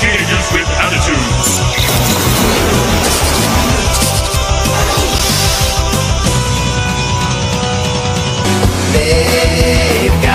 Teenagers with attitudes. They've got.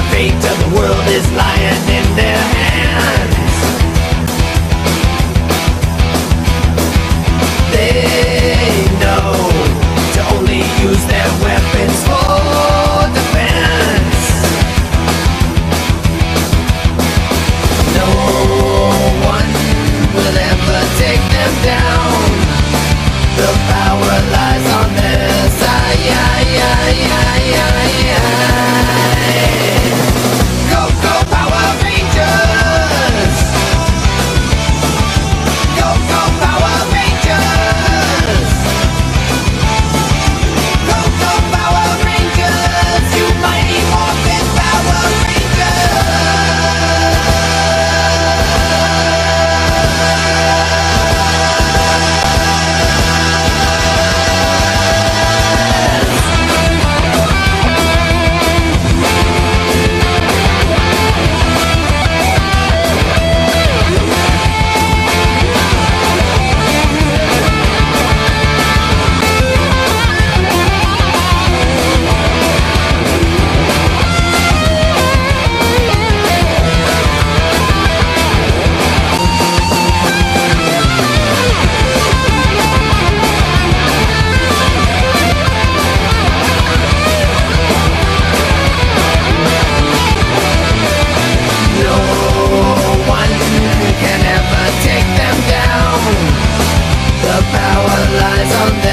The fate of the world is lying in their hands. is on there.